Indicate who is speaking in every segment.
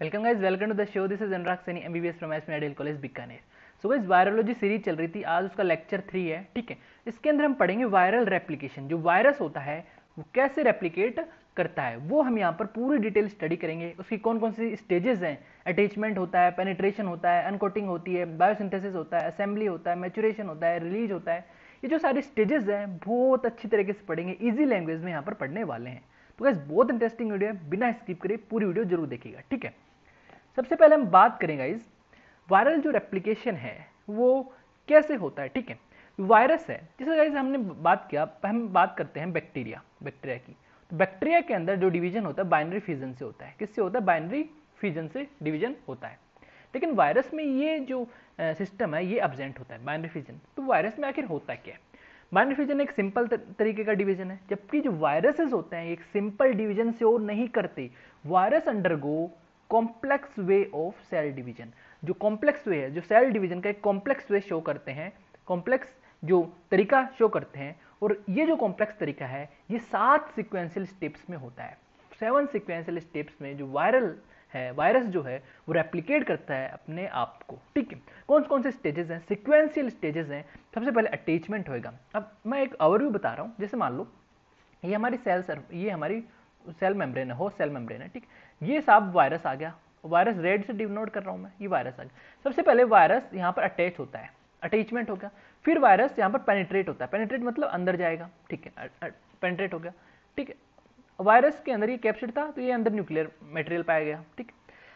Speaker 1: Welcome guys welcome to the show this is Anurag Saini MBBS from S medical college Bikaner so guys virology series चल रही थी. आज उसका lecture three है, ठीक है? इसके अंदर हम पढ़ेंगे वायरल रेप्लीकेशन जो वायरस होता है, वो कैसे रेप्लीकेट करता है? वो हम यहाँ पर पूरी डिटेल स्टडी करेंगे. उसकी कौन कौन सी स्टेजेस हैं? अटैचमेंट होता है पेनिट्रेशन होता है अनकोटिंग होती है बायोसिंथेसिस होता है असेंबली होता है मैचुरेशन होता है रिलीज़ होता है. ये जो सारे स्टेजेस हैं, बहुत अच्छी तरीके से पढ़ेंगे. ईजी लैंग्वेज में यहाँ पर पढ़ने वाले हैं. तो गैस बहुत इंटरेस्टिंग वीडियो है. बिना स्किप करे पूरी वीडियो ज़रूर देखिएगा, ठीक है? सबसे पहले हम बात करें गाइज़ वायरल जो रेप्लीकेशन है, वो कैसे होता है, ठीक है? वायरस है, जैसे गाइज़ हमने बात किया, हम बात करते हैं बैक्टीरिया बैक्टीरिया की। तो बैक्टीरिया के अंदर जो डिवीज़न होता है बाइनरी फ्यूजन से होता है। किससे होता है? बाइनरी फ्यूजन से डिवीज़न होता है। लेकिन वायरस में ये जो सिस्टम है, ये एबजेंट होता है बाइनरी फ्यूजन तो वायरस में आखिर होता क्या है? बाइनरी फ्यूजन एक सिंपल तरीके का डिवीज़न है, जबकि जो वायरसेस होते हैं, एक सिंपल डिवीज़न से और नहीं करते। Virus undergo complex way of cell division जो कॉम्प्लेक्स वे है, जो सेल डिवीज़न का एक कॉम्प्लेक्स वे शो करते हैं कॉम्प्लेक्स जो तरीका शो करते हैं, और ये जो कॉम्प्लेक्स तरीका है, ये सात सिक्वेंशियल स्टेप्स में होता है। सेवन सिक्वेंशियल स्टेप्स में जो वायरल है वायरस जो है, वो रेप्लीकेट करता है अपने आप को। ठीक है? कौन कौन से स्टेजेस हैं? सिक्वेंशियल स्टेजेस हैं। सबसे पहले अटैचमेंट होएगा। अब मैं एक ओवरव्यू बता रहा हूँ। जैसे मान लो, ये हमारी सेल सर ये हमारी सेल मेम्ब्रेन है हो सेल मेम्ब्रेन है, ठीक? ये साहब वायरस आ गया। वायरस रेड से डिनोट कर रहा हूँ मैं, ये वायरस आ गया। सबसे पहले वायरस यहाँ पर अटैच होता है। अटैचमेंट हो गया। फिर वायरस यहाँ पर पेनिट्रेट होता है। पेनिट्रेट मतलब अंदर जाएगा। ठीक है पेनिट्रेट हो गया। ठीक है वायरस के अंदर ये कैप्सिड था तो ये अंदर न्यूक्लियर मटेरियल पाया गया। ठीक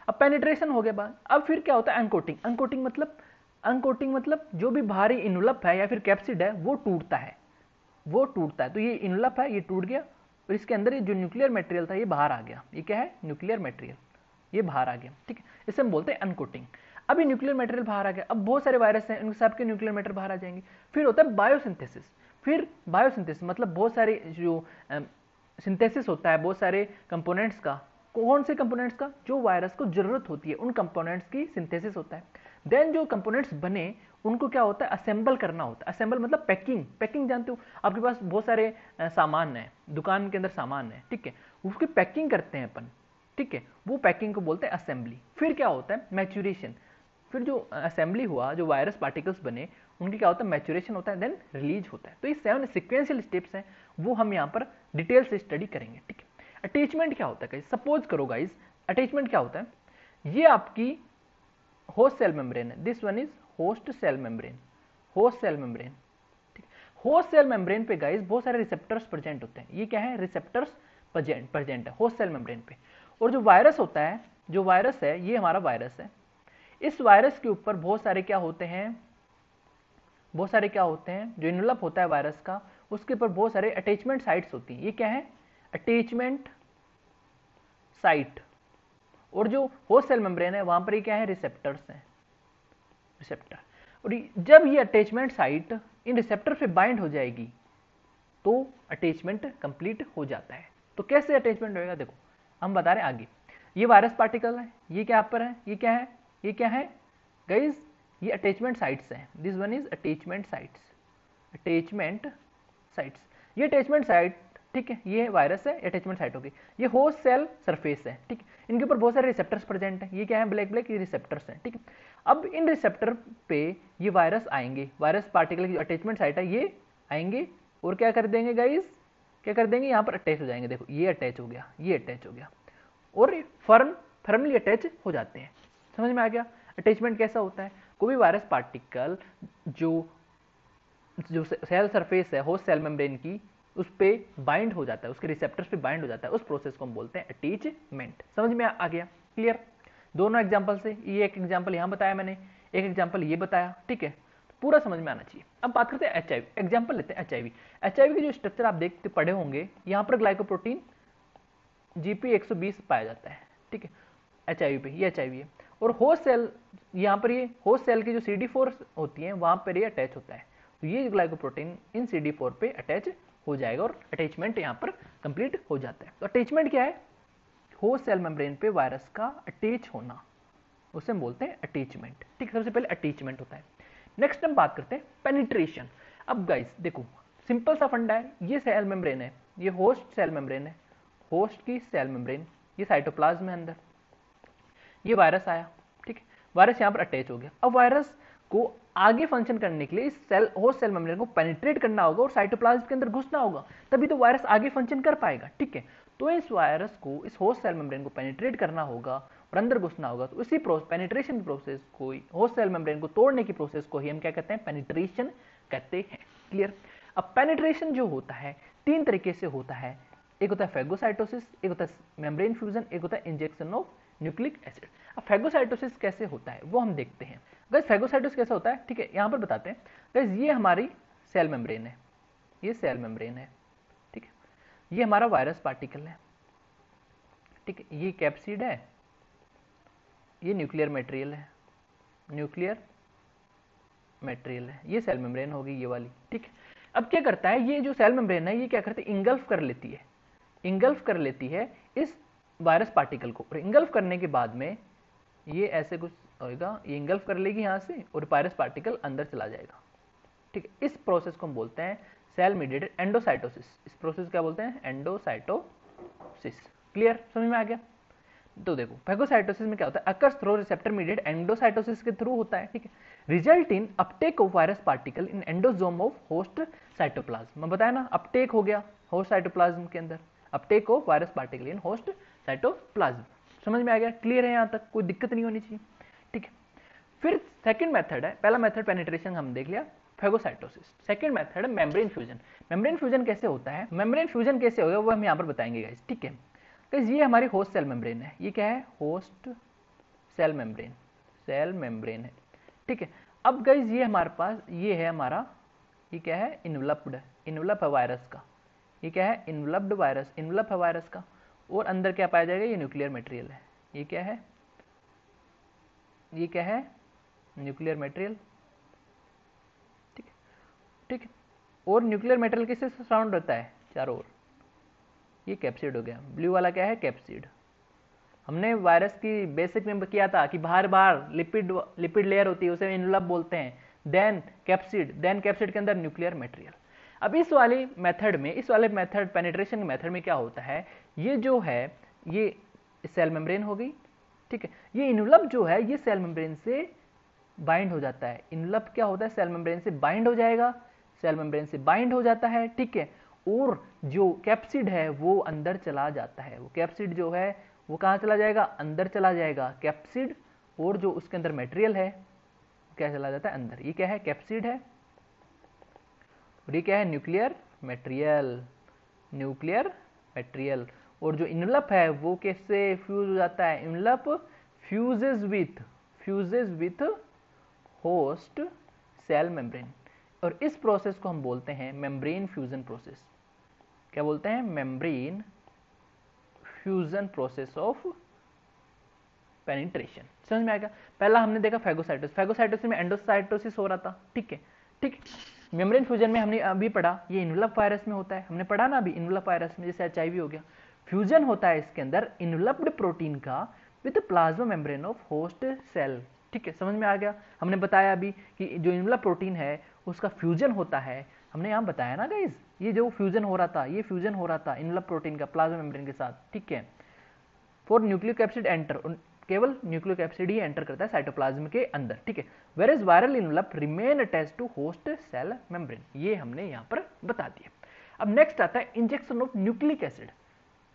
Speaker 1: अब पेनिट्रेशन हो गया बाद अब फिर क्या होता है? अनकोटिंग अनकोटिंग मतलब अनकोटिंग मतलब जो भी भारी इनुलप है या फिर कैप्सिड है, वो टूटता है। वो टूटता है। तो ये इनुलप है, ये टूट गया। और इसके अंदर ये जो न्यूक्लियर मटेरियल था, ये बाहर आ गया। ये क्या है? न्यूक्लियर मटेरियल ये बाहर आ गया, ठीक है? इसे हम बोलते हैं अनकोटिंग अब ये न्यूक्लियर मटेरियल बाहर आ गया। अब बहुत सारे वायरस हैं, उनके सबके न्यूक्लियर मटेरियल बाहर आ जाएँगे। फिर होता है बायोसिंथेसिस फिर बायोसिंथेसिस मतलब बहुत सारे जो सिंथेसिस होता है, बहुत सारे कंपोनेंट्स का। कौन से कंपोनेंट्स का? जो वायरस को ज़रूरत होती है, उन कंपोनेंट्स की सिंथेसिस होता है। देन जो कंपोनेंट्स बने उनको क्या होता है? असेंबल करना होता है। असेंबल मतलब पैकिंग पैकिंग जानते हो? आपके पास बहुत सारे सामान है। दुकान के अंदर सामान है। ठीक है? उसकी पैकिंग करते हैं अपन। ठीक है? वो पैकिंग को बोलते हैं असेंबली फिर क्या होता है? मैचुरेशन फिर जो असेंबली हुआ, जो वायरस पार्टिकल्स बने, उनकी क्या होता है? मैचुरेशन होता है देन रिलीज़ होता है। तो ये सेवन सिक्वेंशियल स्टेप्स हैं। वो हम यहाँ पर डिटेल से स्टडी करेंगे। ठीक है? अटैचमेंट क्या होता है गाइज़ सपोज़ करो गाइज़ अटैचमेंट क्या होता है? ये आपकी होस्ट सेल मेम्ब्रेन है। This one is host cell membrane, host cell membrane, ठीक। होस्ट सेल मेम्ब्रेन पे गाइज़ बहुत सारे रिसेप्टर्स प्रेजेंट होते हैं। ये क्या है? रिसेप्टर्स प्रेजेंट है, होस्ट सेल मेम्ब्रेन पे। और जो वायरस होता है, जो वायरस है, ये हमारा वायरस है। इस वायरस के ऊपर बहुत सारे क्या होते हैं? बहुत सारे क्या होते हैं? जो इनवलप होता है वायरस का, उसके ऊपर बहुत सारे अटैचमेंट साइट्स होती हैं। ये क्या है? अटैचमेंट साइट और जो होस्ट सेल मेम्ब्रेन है, वहाँ पर ये क्या है? रिसेप्टर्स हैं। रिसेप्टर और जब ये अटैचमेंट साइट इन रिसेप्टर पे बाइंड हो जाएगी तो अटैचमेंट कंप्लीट हो जाता है। तो कैसे अटैचमेंट होएगा? देखो, हम बता रहे हैं आगे। ये वायरस पार्टिकल है, ये क्या पर है, ये क्या है, ये क्या है? गाइज़ ये अटैचमेंट साइट्स हैं। This one is attachment sites attachment sites ये अटैचमेंट साइट ठीक है, ये वायरस है अटैचमेंट साइट होगी। ये होस्ट सेल सरफेस है, ठीक इनके ऊपर बहुत सारे रिसेप्टर्स प्रेजेंट हैं। ये क्या है? ब्लैक ब्लैक ये रिसेप्टर्स हैं, ठीक है। अब इन रिसेप्टर पे ये वायरस आएँगे। वायरस पार्टिकल की अटैचमेंट साइट है, ये आएँगे और क्या कर देंगे गाइज़ क्या कर देंगे? यहाँ पर अटैच हो जाएँगे। देखो, ये अटैच हो गया, ये अटैच हो गया। और फर्म फर्मली अटैच हो जाते हैं। समझ में आ गया? अटैचमेंट कैसा होता है? कोई वायरस पार्टिकल जो जो सेल सरफेस है होस्ट सेल मेम्ब्रेन की, उस पर बाइंड हो जाता है, उसके रिसेप्टर्स पे बाइंड हो जाता है, उस प्रोसेस को हम बोलते हैं अटैचमेंट समझ में आ गया? क्लियर दोनों एग्ज़ाम्पल से, ये एक एग्ज़ाम्पल यहाँ बताया मैंने, एक एग्ज़ाम्पल ये बताया, ठीक है? तो पूरा समझ में आना चाहिए। अब बात करते हैं एच आई एग्ज़ाम्पल लेते हैं एच आई की जो स्ट्रक्चर आप देखते पढ़े होंगे, यहाँ पर ग्लाइकोप्रोटीन जीपी 120 पाया जाता है, ठीक है? एच आई वी पे, ये एच आई वी है। और होस्ट सेल यहाँ पर ये होस्ट सेल की जो सी डी फोर होती है, वहाँ पर ये अटैच होता है। तो ये ग्लाइकोप्रोटीन इन सी डी फोर पे अटैच हो जाएगा और अटैचमेंट यहाँ पर कंप्लीट हो जाता है। तो अटैचमेंट क्या है? होस्ट सेल मेम्ब्रेन पे वायरस का अटैच होना, उसे हम बोलते हैं अटैचमेंट। ठीक है, सबसे पहले अटैचमेंट होता है। नेक्स्ट हम बात करते हैं पेनिट्रेशन अब गाइस देखो सिंपल सा फंडा है, ये सेल मेम्ब्रेन है, ये होस्ट सेल मेम्ब्रेन है। होस्ट की सेल मेम्ब्रेन ये साइटोप्लाज्म है अंदर। ये वायरस आया, ठीक है वायरस यहाँ पर अटैच हो गया। अब वायरस को आगे फ़ंक्शन करने के लिए इस सेल होस्ट सेल मेम्ब्रेन को पेनिट्रेट करना होगा और साइटोप्लाज्म के अंदर घुसना होगा, तभी तो वायरस आगे फ़ंक्शन कर पाएगा, ठीक है। तो इस वायरस को इस होस्ट सेल मेम्ब्रेन को पेनिट्रेट करना होगा और अंदर घुसना होगा। तो इसी पेनिट्रेशन की प्रोसेस को होस्ट सेल मेम्ब्रेन को तोड़ने की प्रोसेस को ही हम क्या कहते हैं? पेनिट्रेशन कहते हैं। क्लियर अब पेनिट्रेशन जो होता है, तीन तरीके से होता है। एक होता है फेगोसाइटोसिस एक होता है मेम्ब्रेन फ्यूजन एक होता है इंजेक्शन ऑफ़ न्यूक्लिक एसिड अब फेगोसाइटोसिस कैसे होता है? वो हम देखते हैं। गैस फेगोसाइटोसिस कैसे होता है? ठीक है, यहाँ पर बताते हैं। गैस ये हमारी सेल मेम्ब्रेन है। ये सेल मेम्ब्रेन है। ये हमारा वायरस पार्टिकल है। ठीक है, ये कैप्सिड है, ये न्यूक्लियर मटेरियल है न्यूक्लियर मटेरियल है, ये सेल मेम्ब्रेन होगी ये वाली, ठीक है। अब क्या करता है, ये जो सेल मेम्ब्रेन है, ये क्या करते हैं इंगल्फ कर लेती है इंगल्फ कर लेती है इस वायरस पार्टिकल को, और इंगल्फ करने के बाद में ये ऐसे कुछ होएगा, ये इंगल्फ कर लेगी यहाँ से, और वायरस पार्टिकल अंदर चला जाएगा, ठीक है। इस प्रोसेस को हम बोलते हैं सेल मीडिएटेड एंडोसाइटोसिस इस प्रोसेस क्या बोलते हैं? एंडोसाइटोसिस क्लियर समझ में आ गया? तो देखो फेगोसाइटोसिस में क्या होता है? Occurs through receptor mediated endocytosis के थ्रू होता है, ठीक है? Result in uptake of virus particle in endosome of host cytoplasm मैं बताया ना अपटेक हो गया होस्ट साइटोप्लाज्म के अंदर. Uptake of virus particle in host cytoplasm समझ में आ गया? क्लियर है यहाँ तक? कोई दिक्कत नहीं होनी चाहिए, ठीक है? फिर सेकंड मेथड है। पहला मेथड पेनिट्रेशन हम देख लिया। फेगोसाइटोसिस सेकंड मेथड है मेम्ब्रेन फ्यूजन मेम्ब्रेन फ्यूजन कैसे होता है? मेम्ब्रेन फ्यूजन कैसे होगा वो हम यहाँ पर बताएँगे गाइस ठीक है? गाइस ये हमारी होस्ट सेल मेम्ब्रेन है. ये क्या है? Host cell membrane cell membrane है. ठीक है? अब गाइस ये हमारे पास, ये है हमारा, ये क्या है? इनवलप्ड इनवलप है वायरस का. ये क्या है? इनवलप्ड वायरस इनवलप है वायरस का. और अंदर क्या पाया जाएगा? ये न्यूक्लियर मटेरियल है. ये क्या है? ये क्या है? न्यूक्लियर मटेरियल ठीक है और न्यूक्लियर मटेरियल किससे सराउंड होता है? चारों ओर। ये कैप्सिड हो गया। ब्लू वाला क्या है? कैप्सिड हमने वायरस की बेसिक में किया था कि बाहर बाहर लिपिड लिपिड लेयर होती है, उसे इनवलप बोलते हैं। देन कैप्सिड देन कैप्सिड के अंदर न्यूक्लियर मटेरियल अब इस वाली मेथड में, इस वाले मेथड पेनिट्रेशन मेथड में क्या होता है? ये जो है, ये सेल मेम्ब्रेन हो गई ठीक है? ये इनवलप जो है, ये सेल मेम्ब्रेन से बाइंड हो जाता है। इनवलप क्या होता है? सेल मेम्ब्रेन से बाइंड हो जाएगा। सेल मेम्ब्रेन से बाइंड हो जाता है, ठीक है? और जो कैप्सिड है, वो अंदर चला जाता है। वो कैप्सिड जो है, वो कहाँ चला जाएगा? अंदर चला जाएगा। कैप्सिड और जो उसके अंदर मटेरियल है क्या चला जाता है? अंदर। ये क्या है? कैप्सिड है। और ये क्या है? Nuclear material. Nuclear material. और जो इनलप है, वो कैसे फ्यूज हो जाता है? Envelope fuses with fuses with host cell membrane. और इस प्रोसेस को हम बोलते हैं मेम्ब्रेन फ्यूजन प्रोसेस क्या बोलते हैं? Membrane fusion process of penetration समझ में आएगा पहला हमने देखा फेगोसाइटोस फेगोसाइटोसिस में एंडोसाइटोसिस हो रहा था. ठीक है? ठीक? मेम्ब्रेन फ्यूजन में हमने अभी पढ़ा, ये इनवलप वायरस में होता है. हमने पढ़ा ना अभी इनवलप वायरस में, जैसे एचआईवी हो गया. फ्यूजन होता है इसके अंदर इनवलप्ड प्रोटीन का with plasma membrane of host cell ठीक है, समझ में आ गया? हमने बताया अभी कि जो इनवलप प्रोटीन है, उसका फ्यूजन होता है। हमने यहाँ बताया ना गाइज़ ये जो फ्यूजन हो रहा था, ये फ्यूजन हो रहा था इनवलप प्रोटीन का, प्लाज्मा मेम्ब्रेन के साथ, ठीक है? फॉर न्यूक्लियो कैप्सिड एंटर केवल न्यूक्लियो कैप्सिड ही एंटर करता है साइटोप्लाज्म के अंदर, ठीक है? Whereas viral envelope remain attach to host cell membrane ये हमने यहाँ पर बता दिया। अब नेक्स्ट आता है इंजेक्शन ऑफ़ न्यूक्लिक एसिड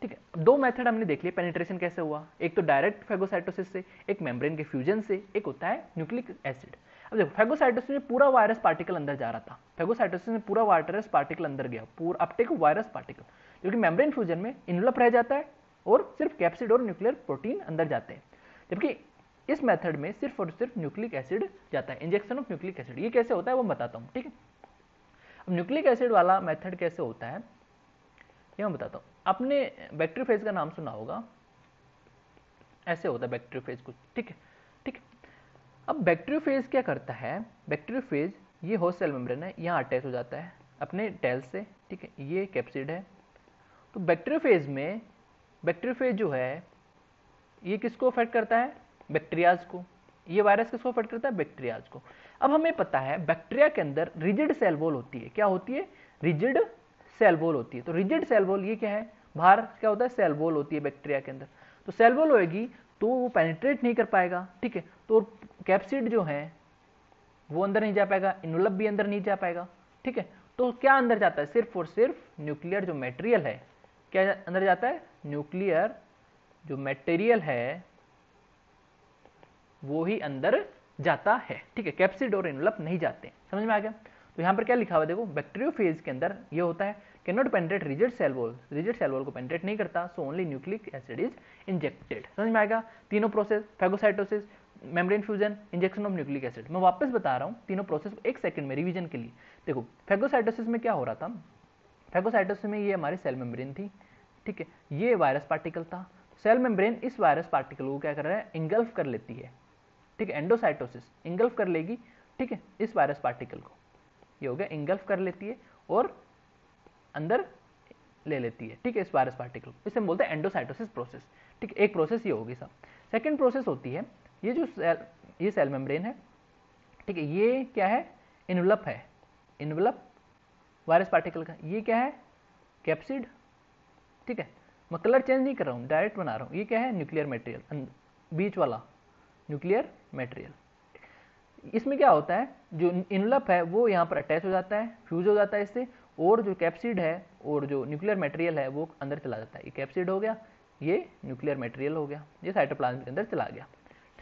Speaker 1: ठीक है, दो मेथड हमने देख लिया पेनिट्रेशन कैसे हुआ? एक तो डायरेक्ट फेगोसाइटोसिस से, एक मेम्ब्रेन के फ्यूजन से, एक होता है न्यूक्लिक एसिड अब देखो फेगोसाइटोसिस में पूरा वायरस पार्टिकल अंदर जा रहा था। फेगोसाइटोसिस में पूरा वायरस पार्टिकल अंदर गया, पूरा अपटेक वायरस पार्टिकल क्योंकि मेम्ब्रेन फ्यूजन में इनवलप रह जाता है और सिर्फ़ कैप्सिड और न्यूक्लियर प्रोटीन अंदर जाते हैं। जबकि इस मेथड में सिर्फ़ और सिर्फ़ न्यूक्लिक एसिड जाता है इंजेक्शन ऑफ़ न्यूक्लिक एसिड ये कैसे होता है वो बताता हूँ, ठीक है? अब न्यूक्लिक एसिड वाला मेथड कैसे होता है, ये मैं बताता हूँ। आपने बैक्टीरियोफेज का नाम सुना होगा। ऐसे होता है बैक्टीरियोफेज कुछ। ठीक है, ठीक अब बैक्टीरियोफेज क्या करता है? बैक्टीरियोफेज ये होस्ट सेल मेम्ब्रेन है, यहाँ अटैच हो जाता है अपने टेल से। ठीक है, ये कैप्सिड है। तो बैक्टीरियोफेज में बैक्टीरियोफेज जो है, ये किसको अफेक्ट करता है? बैक्टीरियाज को। ये वायरस किसको अफेक्ट करता है? बैक्टीरियाज को। अब हमें पता है बैक्टीरिया के अंदर रिजिड सेल वॉल होती है। क्या होती है? रिजिड सेल वॉल होती है। तो रिजिड सेल वॉल ये क्या है? बाहर क्या होता है? सेल वॉल होती है बैक्टीरिया के अंदर। तो सेल वॉल होगी तो वो पेनिट्रेट नहीं कर पाएगा, ठीक है? तो कैप्सिड जो है, वो अंदर नहीं जा पाएगा इनवलप भी अंदर नहीं जा पाएगा, ठीक है? तो क्या अंदर जाता है? सिर्फ़ और सिर्फ़ न्यूक्लियर जो मेटेरियल है, क्या अंदर जाता है? न्यूक्लियर जो मेटेरियल है, वो ही अंदर जाता है, ठीक है? कैप्सिड और इनवलप नहीं जाते, समझ में आ गया? तो यहाँ पर क्या लिखा हुआ देखो बैक्टीरियोफेज के अंदर ये होता है can not penetrate rigid cell wall rigid cell wall को पेंट्रेट नहीं करता so only nucleic acid is injected समझ में आएगा? तीनों process phagocytosis membrane fusion injection of nucleic acid मैं वापस बता रहा हूँ, तीनों प्रोसेस को एक सेकंड में रिवीजन के लिए. देखो फैगोसाइटोसिस में क्या हो रहा था? फैगोसाइटोसिस में ये हमारी सेल मेम्ब्रेन थी, ठीक है? ये वायरस पार्टिकल था. सेल मेम्ब्रेन इस वायरस पार्टिकल को क्या कर रहा है? इंगल्फ कर लेती है, ठीक है? एंडोसाइटोसिस इंगल्फ कर लेगी, ठीक है? इस वायरस पार्टिकल को. ये हो गया इंगल्फ कर लेती है और अंदर ले लेती है, ठीक है, इस वायरस पार्टिकल इसे हम बोलते हैं एंडोसाइटोसिस प्रोसेस ठीक है एक प्रोसेस ये होगी सब। सेकेंड प्रोसेस होती है, ये जो सेल ये सेल मेम्ब्रेन है, ठीक है, ये क्या है? इनवलप है। इनवलप वायरस पार्टिकल का, ये क्या है? कैप्सिड ठीक है। मैं कलर चेंज नहीं कर रहा हूँ डायरेक्ट बना रहा हूँ। ये क्या है? न्यूक्लियर मेटेरियल बीच वाला न्यूक्लियर मेटेरियल इसमें क्या होता है? जो इनलप है, वो यहाँ पर अटैच हो जाता है फ्यूज हो जाता है इससे। और जो कैप्सिड है और जो न्यूक्लियर मटेरियल है, वो अंदर चला जाता है। ये कैप्सिड हो गया, ये न्यूक्लियर मटेरियल हो गया, ये साइटोप्लाज्म के अंदर चला गया।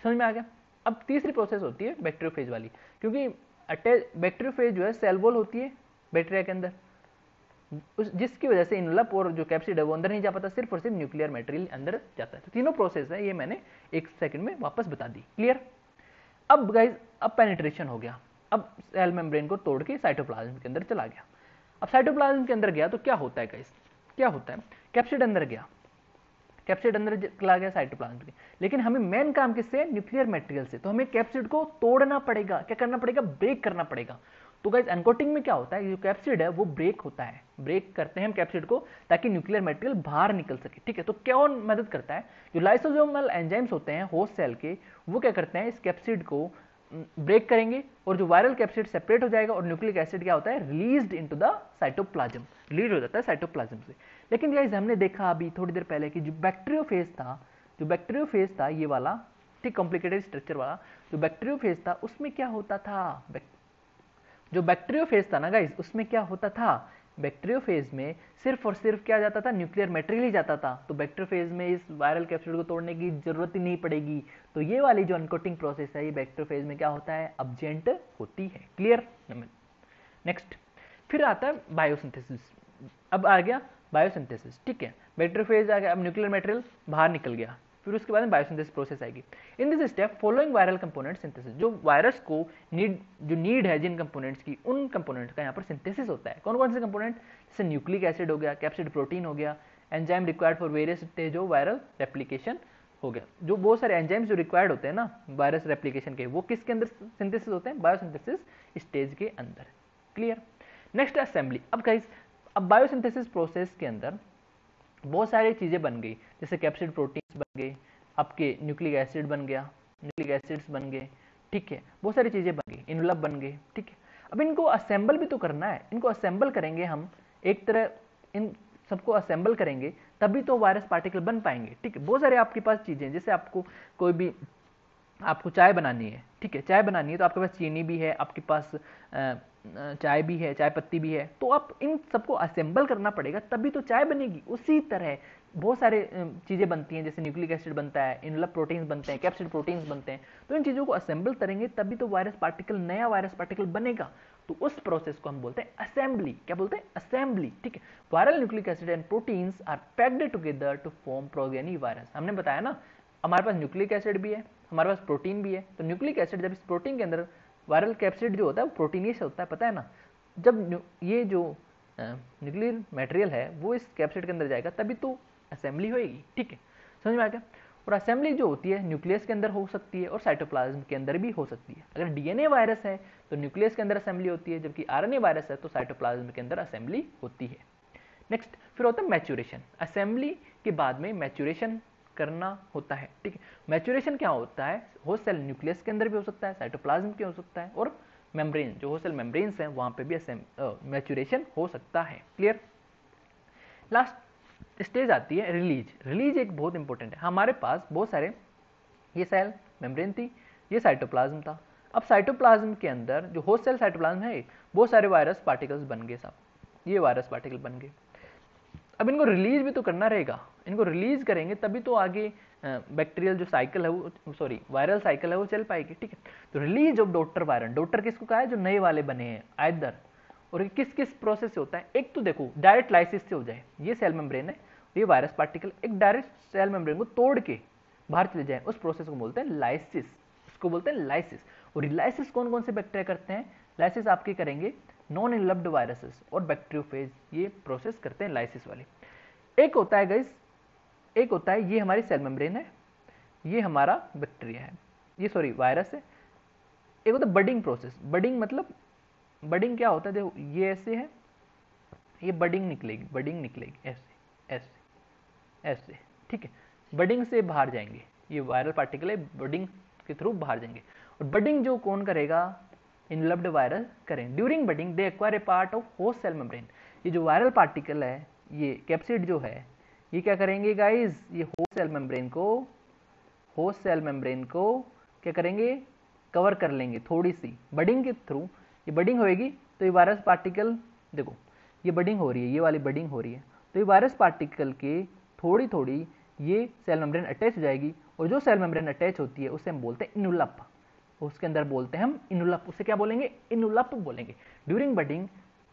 Speaker 1: समझ में आ गया? अब तीसरी प्रोसेस होती है बैक्टीरियोफेज वाली, क्योंकि अटैच बैक्टीरियोफेज जो है सेल वॉल होती है बैक्टीरिया के अंदर। उस, जिसकी वजह से इनलप और जो कैप्सिड है, वो अंदर नहीं जा पाता, सिर्फ़ और सिर्फ़ न्यूक्लियर मटेरियल अंदर जाता है। तो तीनों प्रोसेस है, ये मैंने एक सेकंड में वापस बता दी। क्लियर अब गाइज़ अब पेनिट्रेशन हो गया। अब सेल मेम्ब्रेन को तोड़ के साइटोप्लाज्म के अंदर चला गया। अब साइटोप्लाज्म के अंदर गया तो क्या होता है गाइस क्या होता है? कैप्सिड अंदर गया। कैप्सिड अंदर चला गया साइटोप्लाज्म के। लेकिन हमें मेन काम किससे? न्यूक्लियर मटेरियल से। तो हमें कैप्सिड को तोड़ना पड़ेगा। क्या करना पड़ेगा? ब्रेक करना पड़ेगा। तो गाइस एनकोटिंग में क्या होता है? जो कैप्सिड है, वो ब्रेक होता है। ब्रेक करते हैं हम कैप्सिड को ताकि न्यूक्लियर मटेरियल बाहर निकल सके। ठीक है? तो क्या मदद करता है? जो लाइसोजोमल एंजाइम्स होते हैं होस्ट सेल के, वो क्या करते हैं? इस कैप्सिड को ब्रेक करेंगे और जो वायरल कैप्सिड सेपरेट हो जाएगा और न्यूक्लिक एसिड क्या होता है? Release into the cytoplasm release हो जाता है साइटोप्लाज्म से। लेकिन गाइस हमने देखा अभी थोड़ी देर पहले कि जो बैक्टीरियोफेज था, जो बैक्टीरियोफेज था, ये वाला, ठीक कॉम्प्लिकेटेड स्ट्रक्चर वाला, जो बैक्टीरियोफेज था, उसमें क्या होता था? जो बैक्टीरियोफेज था ना गाइज़ उसमें क्या होता था? बैक्टीरियोफेज में सिर्फ़ और सिर्फ़ क्या जाता था? न्यूक्लियर मेटेरियल ही जाता था। तो बैक्टीरियोफेज में इस वायरल कैप्सूल को तोड़ने की ज़रूरत ही नहीं पड़ेगी। तो ये वाली जो अनकोटिंग प्रोसेस है, ये बैक्टीरियोफेज में क्या होता है? अबजेंट होती है। क्लियर नेक्स्ट फिर आता है बायोसिंथेसिस अब आ गया बायोसिंथेसिस ठीक है। बैक्टीरियोफेज आ गया। अब न्यूक्लियर मेटेरियल बाहर निकल गया। फिर उसके बाद में बायोसिंथेसिस प्रोसेस आएगी। In this step following viral component synthesis जो वायरस को नीड जो नीड है जिन कंपोनेंट्स की, उन कंपोनेंट्स का यहाँ पर सिंथेसिस होता है। कौन कौन से कंपोनेंट जैसे न्यूक्लिक एसिड हो गया कैप्सिड प्रोटीन हो गया enzyme required for various of viral replication हो गया। जो बहुत सारे एंजाइम्स जो रिक्वायर्ड होते हैं ना वायरस रेप्लीकेशन के, वो किसके अंदर सिंथेसिस होते हैं? बायोसिंथेसिस स्टेज के अंदर। क्लियर नेक्स्ट असेंबली अब गाइस अब बायोसिंथेसिस प्रोसेस के अंदर बहुत सारी चीज़ें बन गई, जैसे कैप्सिड प्रोटीन्स बन गए, आपके न्यूक्लिक एसिड बन गया, न्यूक्लिक एसिड्स बन गए, ठीक है, बहुत सारी चीज़ें बन गई इनवलप बन गए, ठीक है। अब इनको असेंबल भी तो करना है, इनको असेंबल करेंगे हम, एक तरह इन सबको असेंबल करेंगे, तभी तो वायरस पार्टिकल बन पाएँगे, ठीक है। बहुत सारे आपके पास चीज़ें जैसे आपको कोई भी आपको चाय बनानी है, ठीक है? चाय बनानी है तो आपके पास चीनी भी है, आपके पास चाय भी है, चाय पत्ती भी है तो आप इन सबको असेंबल करना पड़ेगा, तभी तो चाय बनेगी। उसी तरह बहुत सारे चीज़ें बनती हैं, जैसे न्यूक्लिक एसिड बनता है इनलप प्रोटीन्स बनते हैं कैप्सिड प्रोटीन्स बनते हैं तो इन चीज़ों को असेंबल करेंगे, तभी तो वायरस पार्टिकल नया वायरस पार्टिकल बनेगा। तो उस प्रोसेस को हम बोलते हैं असेंबली क्या बोलते हैं? असेंबली ठीक है? Viral nucleic acid and proteins are packed together to form progeny virus हमने बताया ना, हमारे पास न्यूक्लिक एसिड भी है हमारे पास प्रोटीन भी है तो न्यूक्लिक एसिड जब इस प्रोटीन के अंदर वायरल कैप्सिड जो होता है, वो प्रोटीन से होता है, पता है ना? जब ये जो न्यूक्लियर मटेरियल है, वो इस कैप्सिड के अंदर जाएगा, तभी तो असेंबली होएगी, ठीक है? समझ में आ गया? और असेंबली जो होती है न्यूक्लियस के अंदर हो सकती है और साइटोप्लाज्म के अंदर भी हो सकती है। अगर डीएनए वायरस है तो न्यूक्लियस के अंदर असेंबली होती है, जबकि आरएनए वायरस है तो साइटोप्लाज्म के अंदर असेंबली होती है। नेक्स्ट फिर होता है मैच्योरेशन असेंबली के बाद में मैच्योरेशन करना होता है, ठीक है? मैच्योरेशन क्या होता है? होस्ट सेल न्यूक्लियस के अंदर भी हो सकता है साइटोप्लाज्म के हो सकता है और मेम्ब्रेन जो होस्ट सेल मेम्ब्रेन्स हैं, वहाँ पे भी मैच्योरेशन हो सकता है क्लियर लास्ट स्टेज आती है रिलीज़ रिलीज़ एक बहुत इंपॉर्टेंट है। हमारे पास बहुत सारे, ये सेल मेम्ब्रेन थी, ये साइटोप्लाज्म था। अब साइटोप्लाज्म के अंदर जो होस्ट सेल साइटोप्लाज्म है, बहुत सारे वायरस पार्टिकल्स बन गए साहब ये वायरस पार्टिकल बन गए। अब इनको रिलीज़ भी तो करना रहेगा। इनको रिलीज़ करेंगे, तभी तो आगे बैक्टीरियल जो साइकिल है वो सॉरी वायरल साइकिल है वो चल पाएगी, ठीक है? तो release of daughter viral daughter किसको कहा है? जो नए वाले बने हैं, आयदर। और ये किस किस प्रोसेस से होता है? एक तो देखो डायरेक्ट लाइसिस से हो जाए, ये सेल मेम्ब्रेन है, ये वायरस पार्टिकल एक डायरेक्ट सेल मेम्ब्रेन को तोड़ के बाहर चले जाए, उस प्रोसेस को बोलते हैं लाइसिस उसको बोलते हैं लाइसिस और लाइसिस कौन कौन से बैक्टीरिया करते हैं? लाइसिस आपके करेंगे? नॉन इनलब्ड वायरसेस और बैक्टीरियोफेज ये प्रोसेस करते हैं लाइसिस वाले। एक होता है गाइस एक होता है, ये हमारी सेल मेम्ब्रेन है, ये हमारा बैक्टीरिया है, ये सॉरी वायरस है। एक होता है बडिंग प्रोसेस बडिंग मतलब बडिंग क्या होता है, देखो, ये ऐसे है, ये बडिंग निकलेगी बडिंग निकलेगी, ऐसे ऐसे ऐसे, ठीक है। बडिंग से बाहर जाएँगे, ये वायरल पार्टिकल है बडिंग के थ्रू बाहर जाएँगे। और बडिंग जो कौन करेगा इनलब्ड वायरल करें। During budding they acquire a part of host cell membrane ये जो वायरल पार्टिकल है, ये कैप्सिड जो है, ये क्या करेंगे गाइज़ ये होस्ट सेल मेम्ब्रेन को होस्ट सेल मेम्ब्रेन को क्या करेंगे? कवर कर लेंगे थोड़ी सी। बडिंग के थ्रू ये बडिंग होएगी तो ये वायरस पार्टिकल देखो, ये बडिंग हो रही है, ये वाली बडिंग हो रही है। तो ये वायरस पार्टिकल के थोड़ी थोड़ी ये सेल मेम्ब्रेन अटैच हो जाएगी, और जो सेल मेम्ब्रेन अटैच होती है, उसे हम बोलते हैं इनुलप। उसके अंदर बोलते हैं हम इनुलप उसे क्या बोलेंगे? इनुलप बोलेंगे। During budding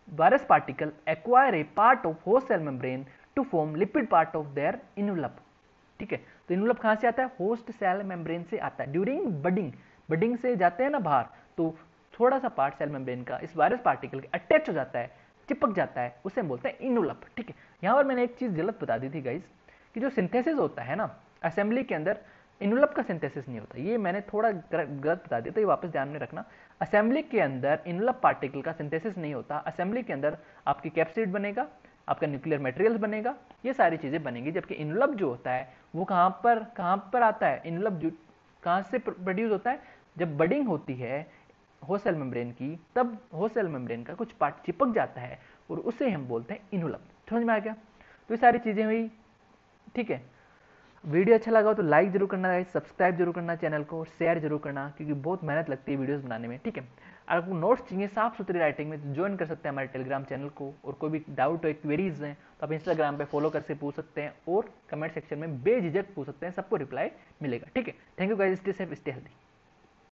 Speaker 1: virus particle acquire a part of host cell membrane to form lipid part of their envelope ठीक है? तो इनुलप कहाँ से आता है? होस्ट सेल मेम्ब्रेन से आता है। ड्यूरिंग बडिंग बडिंग से जाते हैं ना बाहर तो थोड़ा सा पार्ट सेल मेम्ब्रेन का इस वायरस पार्टिकल के अटैच हो जाता है, चिपक जाता है, उसे हम बोलते हैं इनुलप ठीक है? यहाँ पर मैंने एक चीज़ गलत बता दी थी गाइज़ कि जो सिंथेसिस होता है ना असेंबली के अंदर इनुलप का सिंथेसिस नहीं होता। ये मैंने थोड़ा गलत बता दिया तो ये वापस ध्यान में रखना। असेंबली के अंदर इनुलप पार्टिकल का सिंथेसिस नहीं होता। असेंबली के अंदर आपकी कैप्सिड बनेगा, आपका न्यूक्लियर मटेरियल्स बनेगा, ये सारी चीज़ें बनेंगी, जबकि इनुलप जो होता है, वो कहाँ पर कहाँ पर आता है? इनुलप जो, कहाँ से प्रोड्यूस होता है? जब बडिंग होती है होसेल मेम्ब्रेन की, तब होसेल मेम्ब्रेन का कुछ पार्ट चिपक जाता है, और उसे हम बोलते हैं इनुलप। समझ में आ गया? तो ये सारी चीज़ें हुई, ठीक है? वीडियो अच्छा लगा हो तो लाइक ज़रूर करना है सब्सक्राइब ज़रूर करना चैनल को और शेयर ज़रूर करना, क्योंकि बहुत मेहनत लगती है वीडियोस बनाने में, ठीक है? अगर आपको नोट्स चाहिए साफ़ सुथरी राइटिंग में तो ज्वाइन कर सकते हैं हमारे टेलीग्राम चैनल को, और कोई भी डाउट हो क्वेरीज हैं तो आप इंस्टाग्राम पर फॉलो करके पूछ सकते हैं, और कमेंट सेक्शन में बेझिझक पूछ सकते हैं, सबको रिप्लाई मिलेगा, ठीक है? Thank you guys stay safe stay healthy